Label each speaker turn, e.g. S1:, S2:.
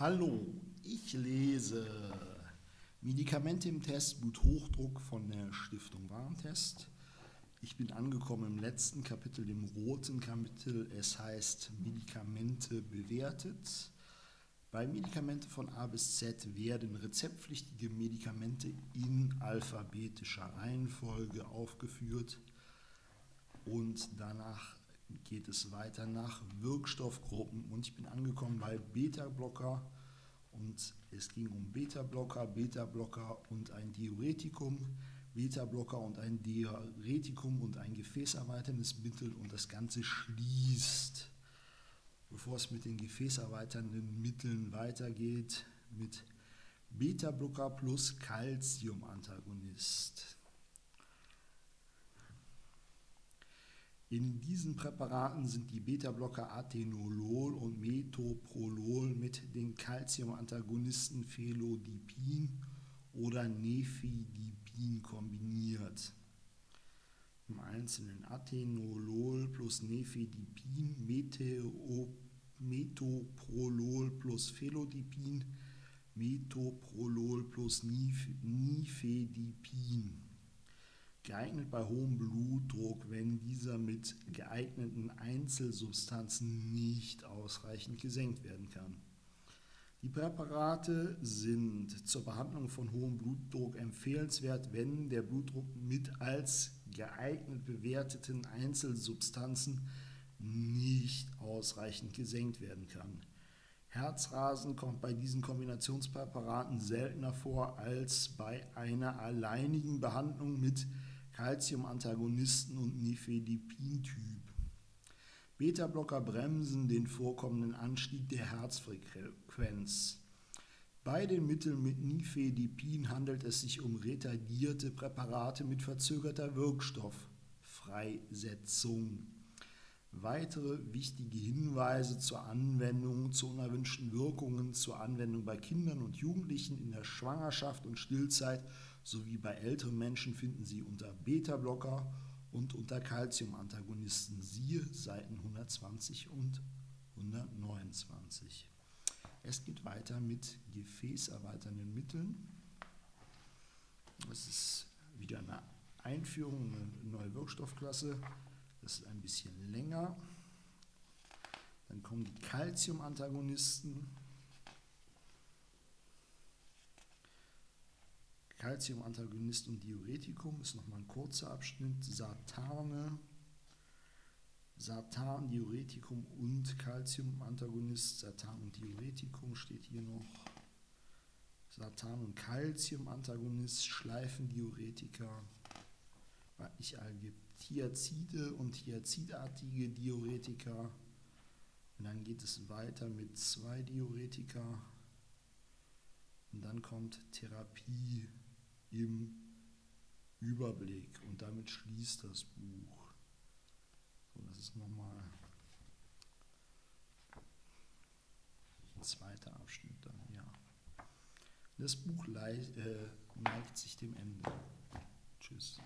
S1: Hallo, ich lese Medikamente im Test, Bluthochdruck von der Stiftung Warentest. Ich bin angekommen im letzten Kapitel, dem roten Kapitel. Es heißt Medikamente bewertet. Bei Medikamente von A bis Z werden rezeptpflichtige Medikamente in alphabetischer Reihenfolge aufgeführt und danach geht es weiter nach Wirkstoffgruppen. Und ich bin angekommen bei Beta-Blocker. Und es ging um Beta-Blocker, Beta-Blocker und ein Diuretikum, Beta-Blocker und ein Diuretikum und ein gefäßerweiterndes Mittel. Und das Ganze schließt, bevor es mit den gefäßerweiternden Mitteln weitergeht, mit Beta-Blocker plus Calcium-Antagonist. In diesen Präparaten sind die Beta-Blocker Atenolol und Metoprolol mit den Calcium-Antagonisten Felodipin oder Nefidipin kombiniert. Im Einzelnen Atenolol plus Nefidipin, Metoprolol plus Felodipin, Metoprolol plus Nifedipin geeignet bei hohem Blutdruck, wenn dieser mit geeigneten Einzelsubstanzen nicht ausreichend gesenkt werden kann. Die Präparate sind zur Behandlung von hohem Blutdruck empfehlenswert, wenn der Blutdruck mit als geeignet bewerteten Einzelsubstanzen nicht ausreichend gesenkt werden kann. Herzrasen kommt bei diesen Kombinationspräparaten seltener vor als bei einer alleinigen Behandlung mit Calcium-Antagonisten und Nifedipin-Typ. Beta-Blocker bremsen den vorkommenden Anstieg der Herzfrequenz. Bei den Mitteln mit Nifedipin handelt es sich um retardierte Präparate mit verzögerter Wirkstofffreisetzung. Weitere wichtige Hinweise zur Anwendung, zu unerwünschten Wirkungen, zur Anwendung bei Kindern und Jugendlichen in der Schwangerschaft und Stillzeit sowie bei älteren Menschen finden Sie unter Beta-Blocker und unter Calcium-Antagonisten. Siehe Seiten 120 und 129. Es geht weiter mit gefäßerweiternden Mitteln. Das ist wieder eine Einführung, eine neue Wirkstoffklasse. Das ist ein bisschen länger. Dann kommen die Calcium-Antagonisten. Calcium-Antagonist und Diuretikum ist nochmal ein kurzer Abschnitt. Satane, Satan, Diuretikum und Calcium-Antagonist. Satan und Diuretikum steht hier noch. Satan und Calcium-Antagonist, Schleifendiuretika. Ich gibt Thiazide und Thiazidartige Diuretika. Und dann geht es weiter mit zwei Diuretika. Und dann kommt Therapie im Überblick und damit schließt das Buch. So, das ist nochmal ein zweiter Abschnitt dann, ja. Das Buch äh, neigt sich dem Ende. Tschüss.